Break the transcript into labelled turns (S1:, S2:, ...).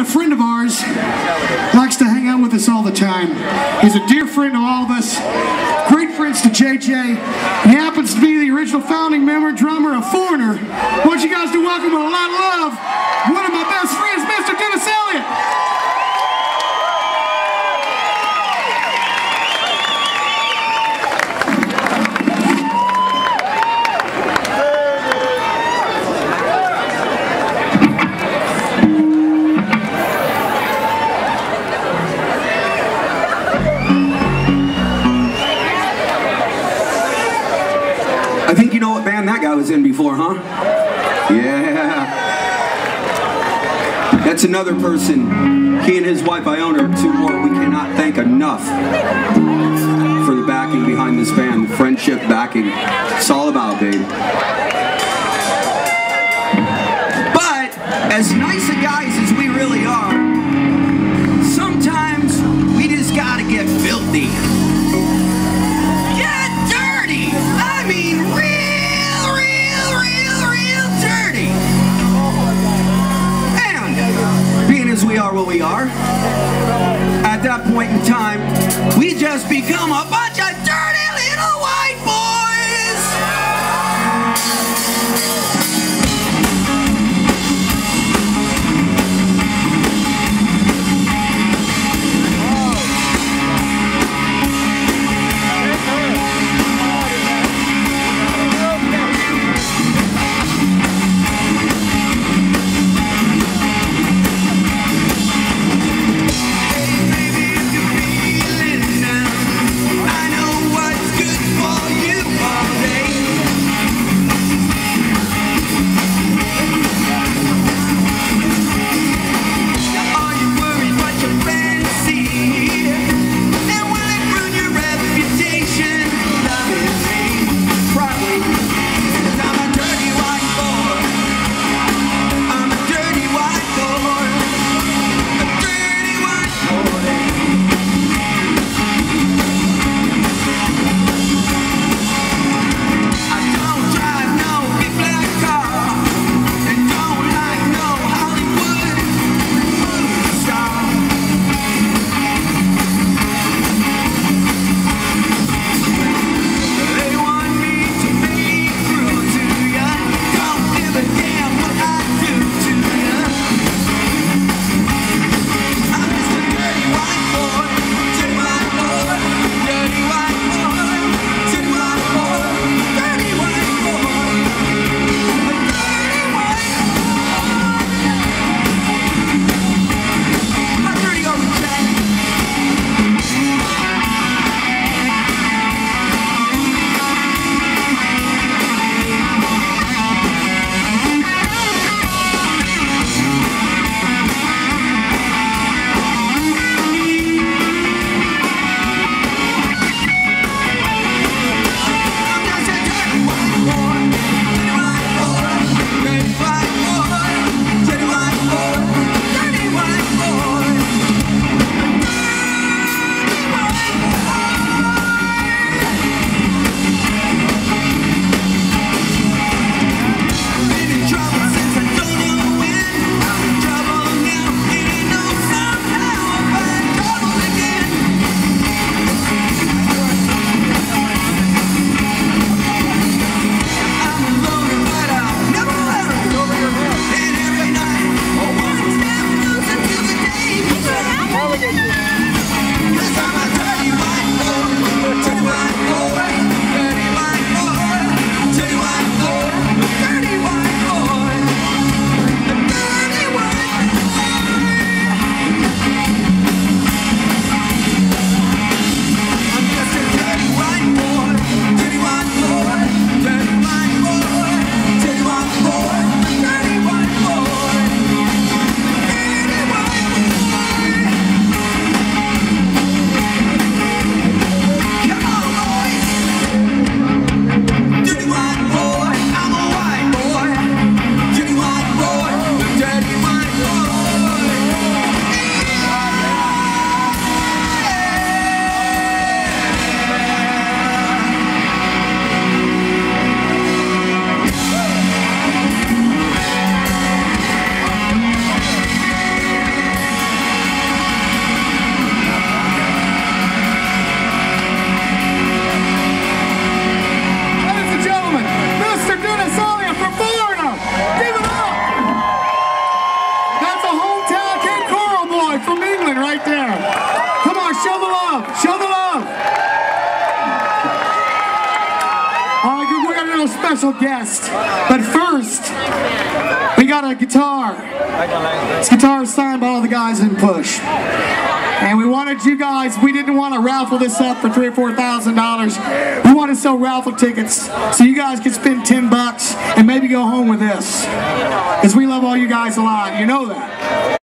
S1: got a friend of ours, likes to hang out with us all the time. He's a dear friend of all of us, great friends to JJ. He happens to be the original founding member, drummer of Foreigner. I want you guys to welcome with a lot of love, one of my best friends, Mr. Dennis Elliott.
S2: In before, huh? Yeah. That's another person. He and his wife Iona two more we cannot thank enough for the backing behind this band, the friendship backing. It's all about, baby. But as nice a guys as We are what we are, at that point in time, we just become a bunch of dirty little white boys!
S1: Special guest. But first, we got a guitar. This guitar is signed by all the guys in Push. And we wanted you guys, we didn't want to raffle this up for three or four thousand dollars. We want to sell raffle tickets so you guys can spend ten bucks and maybe go home with this. Because we love all you guys a lot. You know that.